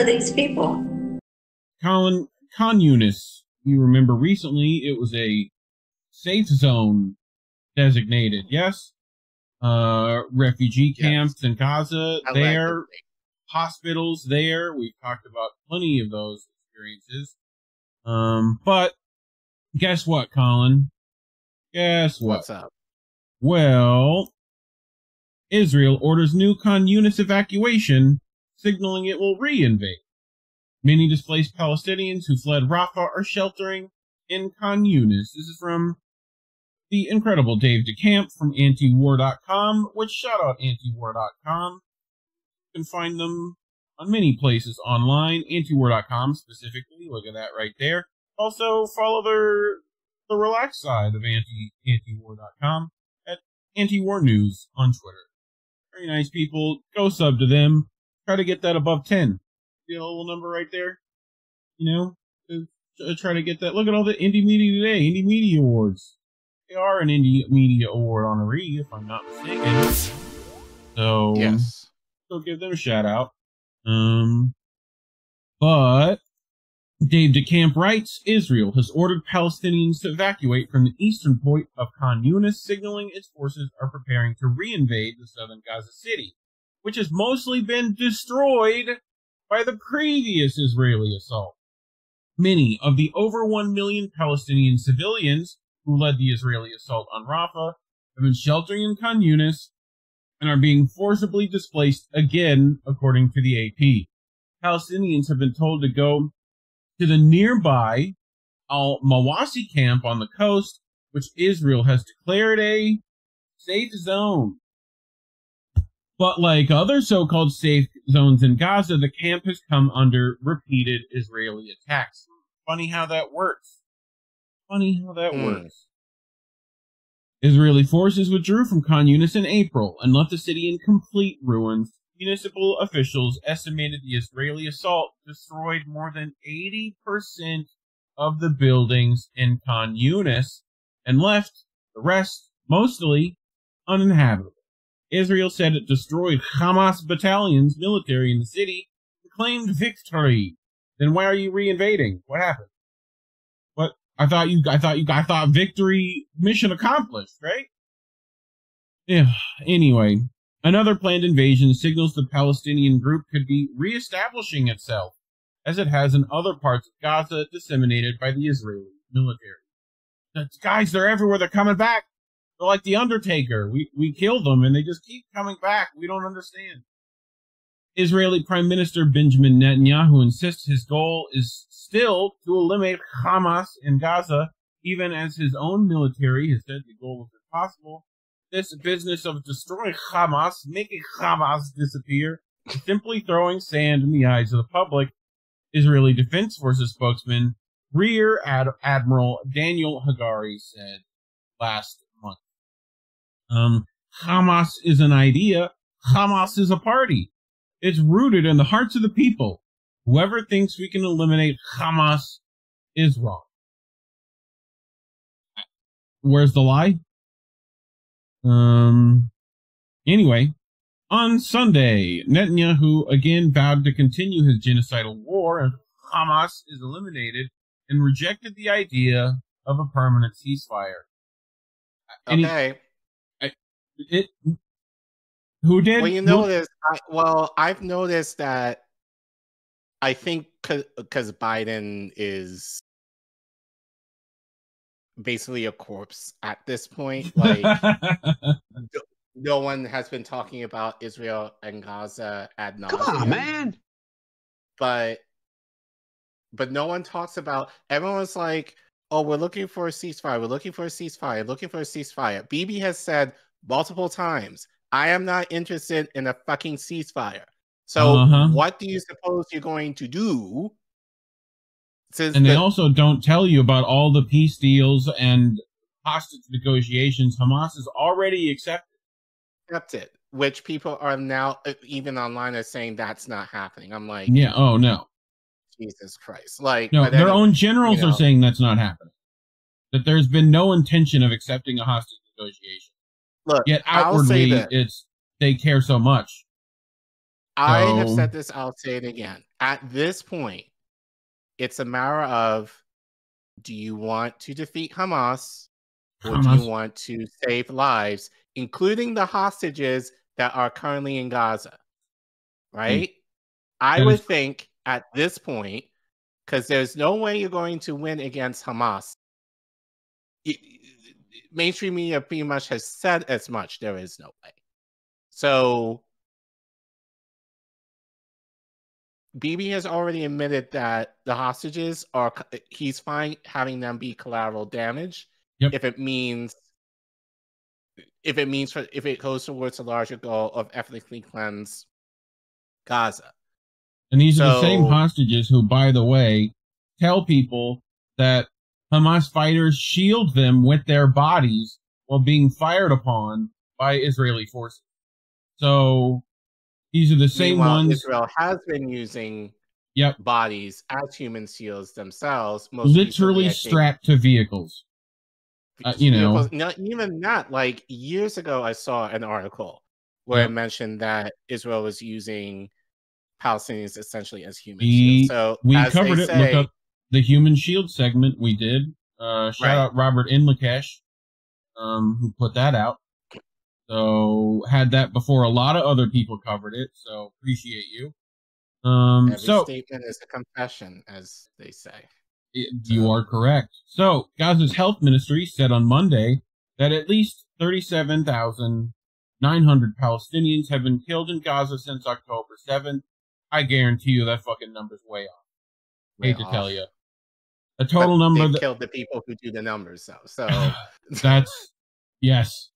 are these people? Collin Khan Yunis. You remember recently it was a safe zone designated. Yes, uh, refugee camps yes. in Gaza there, hospitals there. We've talked about plenty of those experiences. Um, but guess what, Collin? Guess what? What's up? Well, Israel orders new Khan Yunis evacuation, signaling it will reinvade. Many displaced Palestinians who fled Rafah are sheltering in Khan Yunis. This is from the incredible Dave DeCamp from antiwar.com, which shout out antiwar.com. You can find them on many places online, antiwar.com specifically. Look at that right there. Also, follow their the relaxed side of anti antiwar.com at antiwar news on Twitter. Very nice people. Go sub to them. Try to get that above 10. See a little number right there? You know, try to get that. Look at all the Indie Media Today, Indie Media Awards. They are an Indie Media Award honoree, if I'm not mistaken. So, yes. Go give them a shout out. Um, but Dave DeCamp writes Israel has ordered Palestinians to evacuate from the eastern point of Khan Yunis, signaling its forces are preparing to reinvade the southern Gaza city, which has mostly been destroyed by the previous Israeli assault. Many of the over 1 million Palestinian civilians who led the Israeli assault on Rafah have been sheltering in Khan Yunis and are being forcibly displaced again, according to the AP. Palestinians have been told to go to the nearby Al Mawasi camp on the coast, which Israel has declared a safe zone. But like other so-called safe zones in Gaza, the camp has come under repeated Israeli attacks. Funny how that works. Funny how that mm. works. Israeli forces withdrew from Khan Yunis in April and left the city in complete ruins municipal officials estimated the Israeli assault destroyed more than 80% of the buildings in Khan Yunis and left the rest mostly uninhabitable. Israel said it destroyed Hamas battalions military in the city claimed victory. Then why are you reinvading? What happened? What I thought you I thought you I thought victory mission accomplished, right? Yeah. Anyway, Another planned invasion signals the Palestinian group could be reestablishing itself, as it has in other parts of Gaza disseminated by the Israeli military. The guys, they're everywhere. They're coming back. They're like the Undertaker. We we kill them and they just keep coming back. We don't understand. Israeli Prime Minister Benjamin Netanyahu insists his goal is still to eliminate Hamas in Gaza, even as his own military has said the goal is impossible this business of destroying Hamas, making Hamas disappear, simply throwing sand in the eyes of the public, Israeli Defense Forces spokesman Rear Ad- Admiral Daniel Hagari said last. Um, Hamas is an idea. Hamas is a party. It's rooted in the hearts of the people. Whoever thinks we can eliminate Hamas is wrong. Where's the lie? Um. Anyway, on Sunday, Netanyahu again vowed to continue his genocidal war if Hamas is eliminated and rejected the idea of a permanent ceasefire. Okay. He, I, it, who did? Well, you notice. I, well, I've noticed that. I think because Biden is basically a corpse at this point. Like no one has been talking about Israel and Gaza ad nauseum. Come on, man. But but no one talks about everyone's like, oh, we're looking for a ceasefire, we're looking for a ceasefire, looking for a ceasefire. Bibi has said multiple times, I am not interested in a fucking ceasefire. So uh-huh. what do you suppose you're going to do Says and they also don't tell you about all the peace deals and hostage negotiations Hamas has already accepted. Accepted, which people are now uh, even online are saying that's not happening. I'm like, yeah, oh no, Jesus Christ! Like, no, their own generals you know, are saying that's not happening. That there's been no intention of accepting a hostage negotiation. Look, yet outwardly, it's they care so much. I so, have said this. I'll say it again. at this point, it's a matter of do you want to defeat Hamas or do you want to save lives, including the hostages that are currently in Gaza? Hmm. Right? I That would is- think at this point, because there's no way you're going to win against Hamas. Mainstream media pretty much has said as much. There is no way. So Bibi has already admitted that the hostages are he's fine having them be collateral damage Yep. if it means if it means for if it goes towards a larger goal of ethnically cleanse Gaza. And these are the same hostages who, by the way, tell people that Hamas fighters shield them with their bodies while being fired upon by Israeli forces. So these are the same Meanwhile, ones. Israel has been using Yep. bodies as human shields themselves. Most literally recently, strapped to vehicles. uh, you know. not even that. Like years ago, I saw an article where Yep. it mentioned that Israel was using Palestinians essentially as human We- shields. So We covered it. say- Look up the Human Shield segment we did. Uh, shout Right. out Robert Inlakesh, um, who put that out. So had that before a lot of other people covered it. So appreciate you. Um, Every so statement is a confession, as they say. it- you are correct. So Gaza's health ministry said on Monday that at least 37,900 Palestinians have been killed in Gaza since October 7th. I guarantee you that fucking number's way off. Hate to tell you. A total But number that, killed the people who do the numbers, though. So that's yes.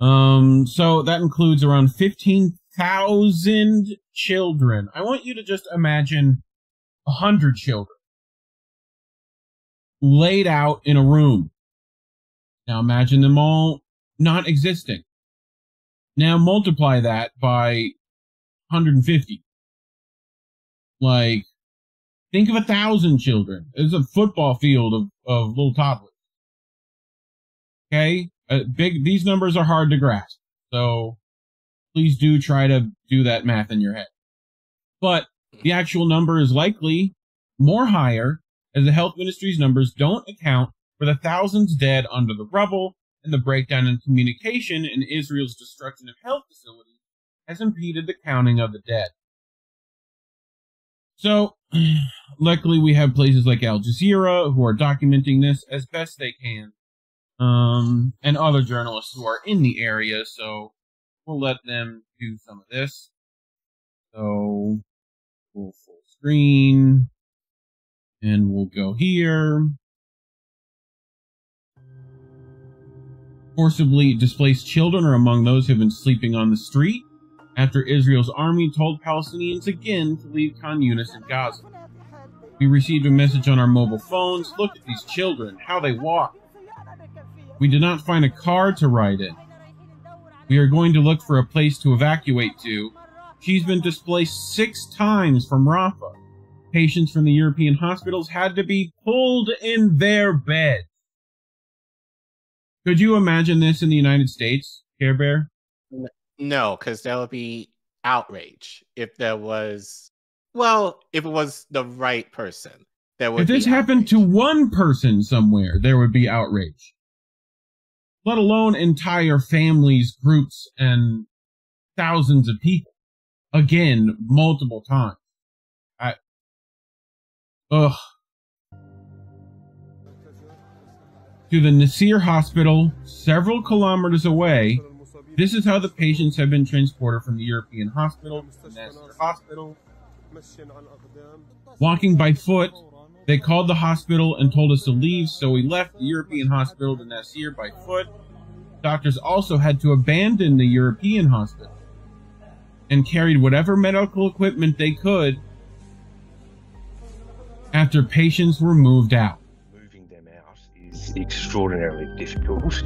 Um so that includes around 15,000 children. I want you to just imagine a 100 children laid out in a room. Now imagine them all not existing. Now multiply that by 150. Like, think of a thousand children. It's a football field of, of little toddlers. Okay? Uh, big, these numbers are hard to grasp. So, please do try to do that math in your head. But the actual number is likely more higher as the health ministry's numbers don't account for the thousands dead under the rubble and the breakdown in communication in Israel's destruction of health facilities has impeded the counting of the dead. So, luckily we have places like Al Jazeera who are documenting this as best they can. Um, and other journalists who are in the area, so we'll let them do some of this. So, we'll full screen. And we'll go here. Forcibly displaced children are among those who have been sleeping on the street after Israel's army told Palestinians again to leave Khan Yunis and Gaza. We received a message on our mobile phones. Look at these children, how they walk. We did not find a car to ride in. We are going to look for a place to evacuate to. She's been displaced six times from Rafah. Patients from the European hospitals had to be pulled in their beds. Could you imagine this in the United States, Care Bear? No, because there would be outrage if there was. Well, if it was the right person, there would. If this be happened to one person somewhere, there would be outrage. Let alone entire families, groups, and thousands of people. Again, multiple times. I. Ugh. To the Nasser Hospital, several kilometers away, this is how the patients have been transported from the European hospital to the Nasser Hospital. Walking by foot, they called the hospital and told us to leave, so we left the European hospital to Nasser by foot. Doctors also had to abandon the European hospital and carried whatever medical equipment they could after patients were moved out. Is extraordinarily difficult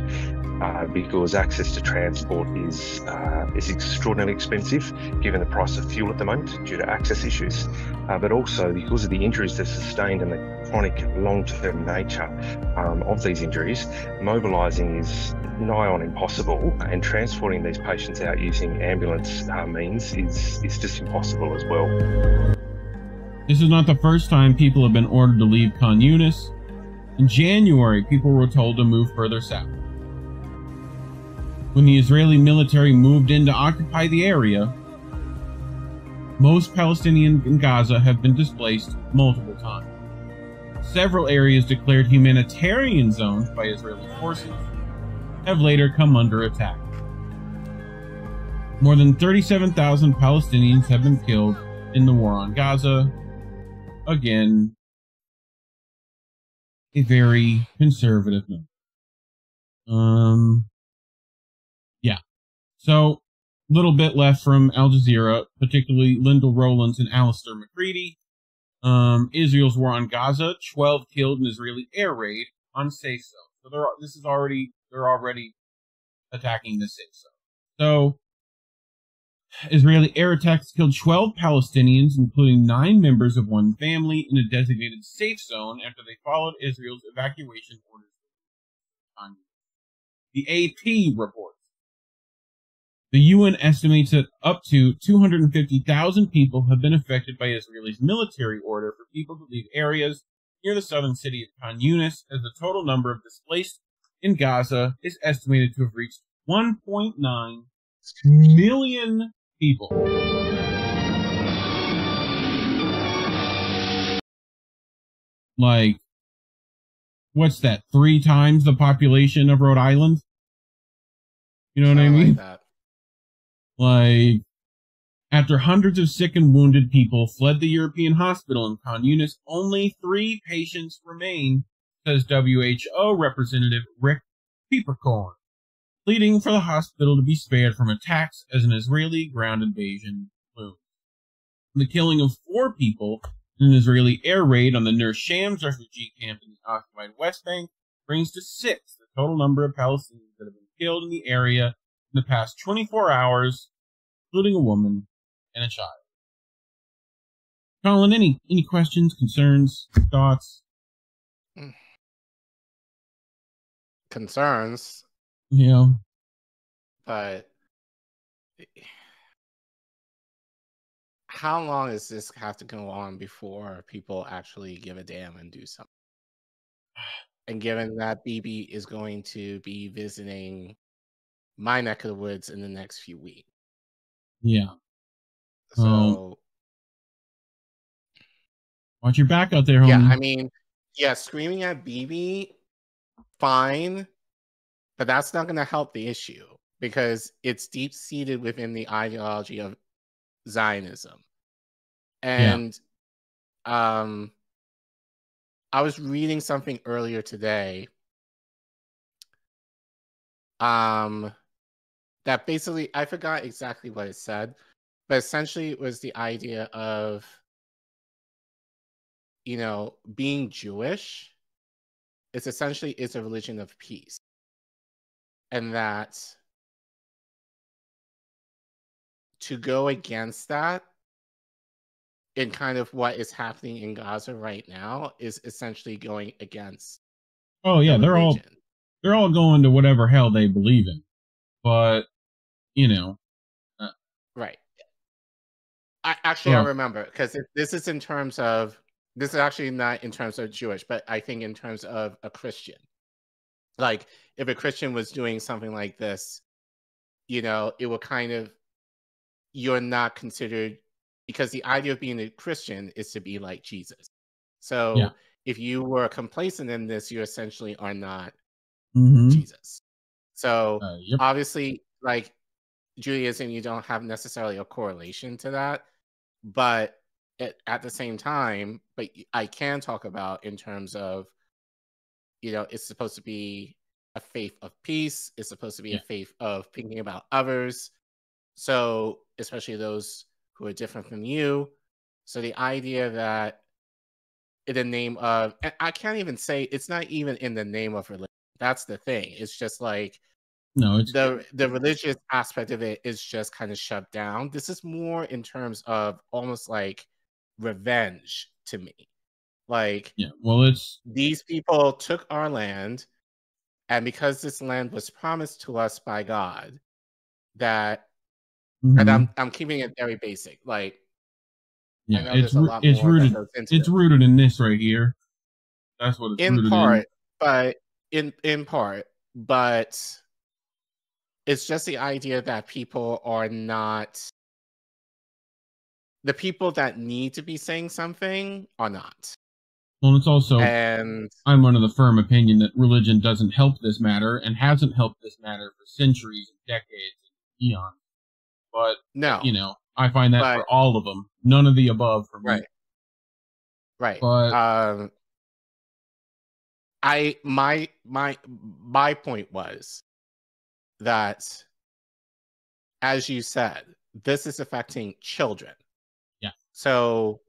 uh, because access to transport is uh, is extraordinarily expensive given the price of fuel at the moment due to access issues, uh, but also because of the injuries they've sustained and the chronic long-term nature um, of these injuries, mobilising is nigh on impossible, and transporting these patients out using ambulance uh, means is is just impossible as well. This is not the first time people have been ordered to leave Khan Yunis. In January, people were told to move further south. When the Israeli military moved in to occupy the area, most Palestinians in Gaza have been displaced multiple times. Several areas declared humanitarian zones by Israeli forces have later come under attack. More than 37,000 Palestinians have been killed in the war on Gaza. Again, a very conservative number. Um, yeah. So, little bit left from Al Jazeera, particularly Lyndal Rowlands and Alastair McCready. Um, Israel's war on Gaza, 12 killed in Israeli air raid on zone. So they're, this is already, they're already attacking the safe zone. So, Israeli air attacks killed 12 Palestinians, including nine members of one family, in a designated safe zone after they followed Israel's evacuation orders. The AP reports. The UN estimates that up to 250,000 people have been affected by Israel's military order for people to leave areas near the southern city of Khan Yunis, as the total number of displaced in Gaza is estimated to have reached 1.9 million people. Like, what's that? Three times the population of Rhode Island? You know what I, I mean? Like, like, after hundreds of sick and wounded people fled the European hospital in Khan Yunis, only three patients remain, says WHO Representative Rick Peeperkorn pleading for the hospital to be spared from attacks as an Israeli ground invasion looms. The killing of four people in an Israeli air raid on the Nur Shams refugee camp in the occupied West Bank brings to six the total number of Palestinians that have been killed in the area in the past 24 hours, including a woman and a child. Collin, any any questions, concerns, thoughts? Hmm. Concerns. Yeah. But how long does this have to go on before people actually give a damn and do something? And given that Bibi is going to be visiting my neck of the woods in the next few weeks. Yeah. So um, watch your back out there, homie. Yeah, I mean, yeah, screaming at Bibi, fine but that's not going to help the issue because it's deep seated within the ideology of Zionism. And yeah. um I was reading something earlier today um that basically I forgot exactly what it said, but essentially it was the idea of you know, being Jewish it's essentially it's a religion of peace and that to go against that in kind of what is happening in Gaza right now is essentially going against. Oh yeah, the they're all they're all going to whatever hell they believe in, but you know, uh, right. I actually well, I remember because this is in terms of this is actually not in terms of Jewish, but I think in terms of a Christian. Like if a Christian was doing something like this, you know, it would kind of you're not considered because the idea of being a Christian is to be like Jesus. So yeah. if you were complacent in this, you essentially are not mm-hmm. Jesus. So uh, yep. obviously, like Judaism, you don't have necessarily a correlation to that, but at, at the same time, but I can talk about in terms of you know, it's supposed to be a faith of peace. It's supposed to be yeah. a faith of thinking about others. So, especially those who are different from you. So, the idea that in the name of, and I can't even say it's not even in the name of religion. That's the thing. It's just like, no, it's the the religious aspect of it is just kind of shut down. This is more in terms of almost like revenge to me. Like, yeah, well, it's these people took our land, and because this land was promised to us by God, that, mm-hmm. and I'm I'm keeping it very basic. Like, Yeah, it's it's rooted it's it. rooted in this right here. That's what it's in part, in. but in in part, but it's just the idea that people are not the people that need to be saying something are not. Well, it's also And I'm one of the firm opinion that religion doesn't help this matter and hasn't helped this matter for centuries and decades and eons. But no, you know, I find that But- for all of them, none of the above for me. Right. right. But um I my my my point was that as you said, this is affecting children. Yeah. So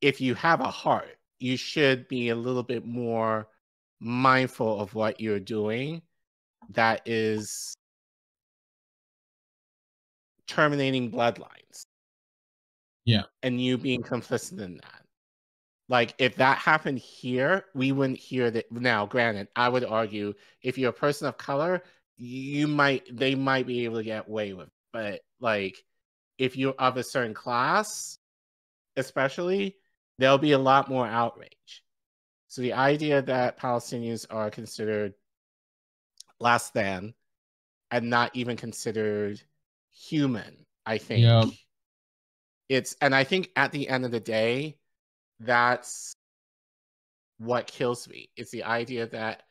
if you have a heart, you should be a little bit more mindful of what you're doing that is terminating bloodlines. Yeah. And you being complicit in that. Like if that happened here, we wouldn't hear that. Now, granted, I would argue if you're a person of color, you might they might be able to get away with. It. But like if you're of a certain class, especially, there'll be a lot more outrage. So the idea that Palestinians are considered less than and not even considered human, I think Yeah. it's and I think at the end of the day, that's what kills me. It's the idea that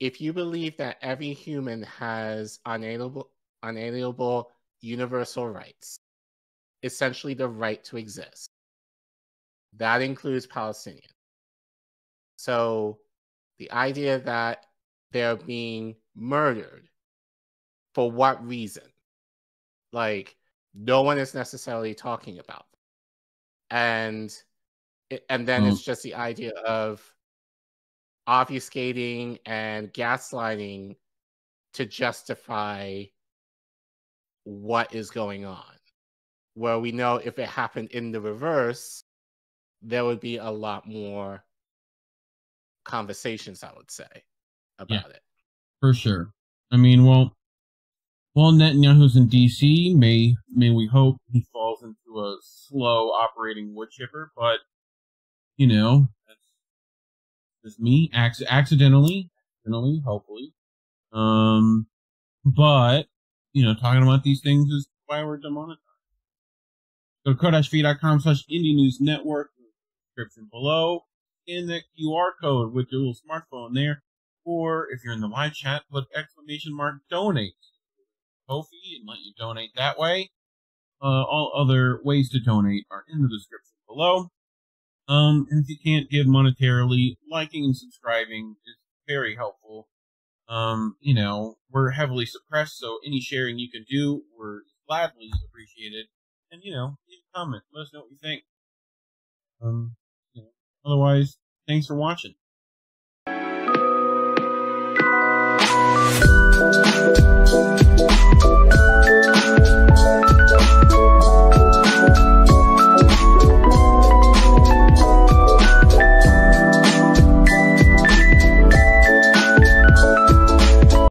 if you believe that every human has unalienable, unalienable universal rights, essentially the right to exist, that includes Palestinians. So the idea that they're being murdered for what reason? Like, no one is necessarily talking about. And and then Mm. it's just the idea of obfuscating and gaslighting to justify what is going on. Where we know if it happened in the reverse, there would be a lot more conversations, I would say, about it. for sure. I mean, well, while Netanyahu's in D.C., may may we hope he falls into a slow operating wood chipper, but you know, that's just me acc- accidentally, accidentally, hopefully. Um, but you know, talking about these things is why we're demonetized. Go to kodashv.com slash indie news network, description below, in the QR code with your little smartphone there or if you're in the live chat, put exclamation mark donate. Ko-fi and let you donate that way. Uh, all other ways to donate are in the description below. Um, and if you can't give monetarily, liking and subscribing is very helpful. Um, you know, we're heavily suppressed, so any sharing you can do, we're gladly appreciated. And, you know, leave a comment. Let us know what you think. Um, Otherwise, thanks for watching.